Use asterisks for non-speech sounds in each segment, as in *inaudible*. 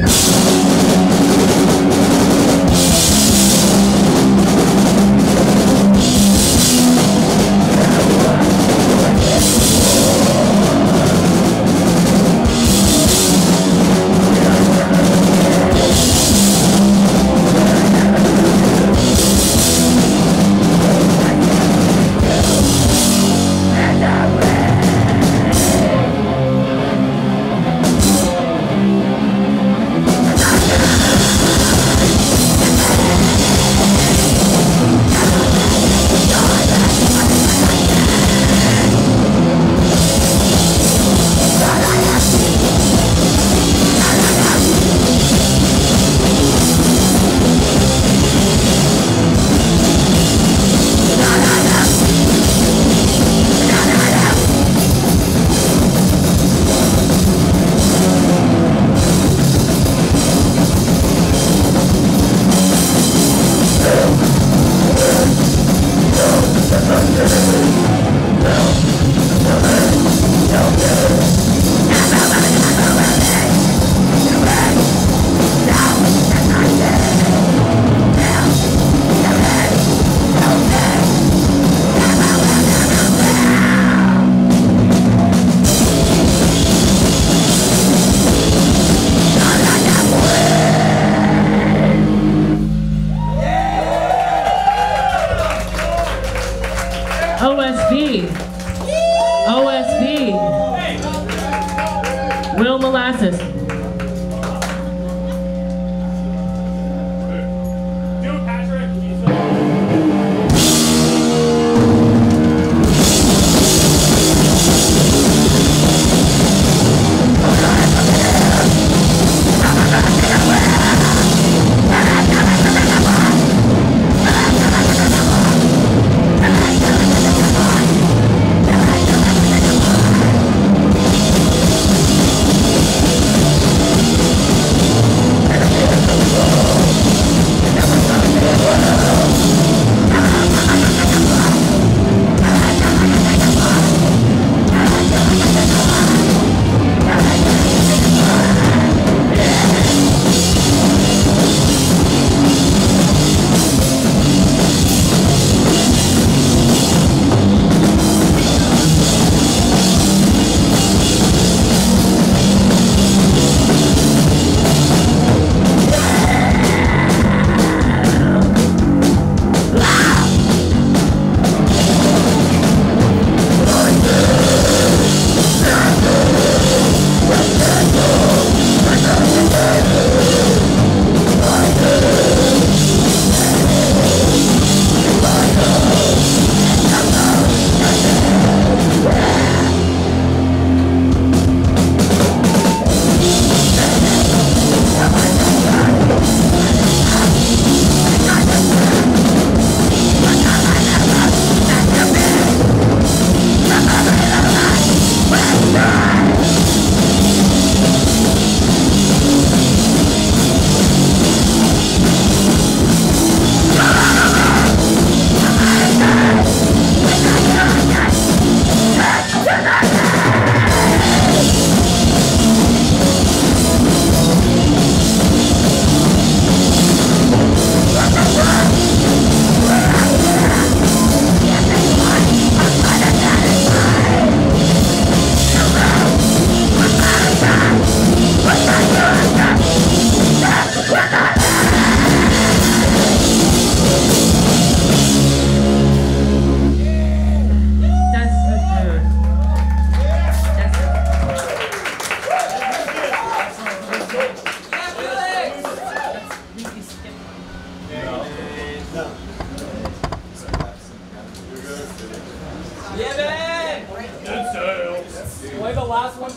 Yeah. *laughs*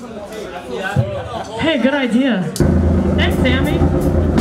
Hey, good idea. Thanks, Sammy.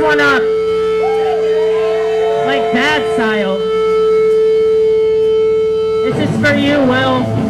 One up. Like dad style. This is for you, Will.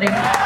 Thank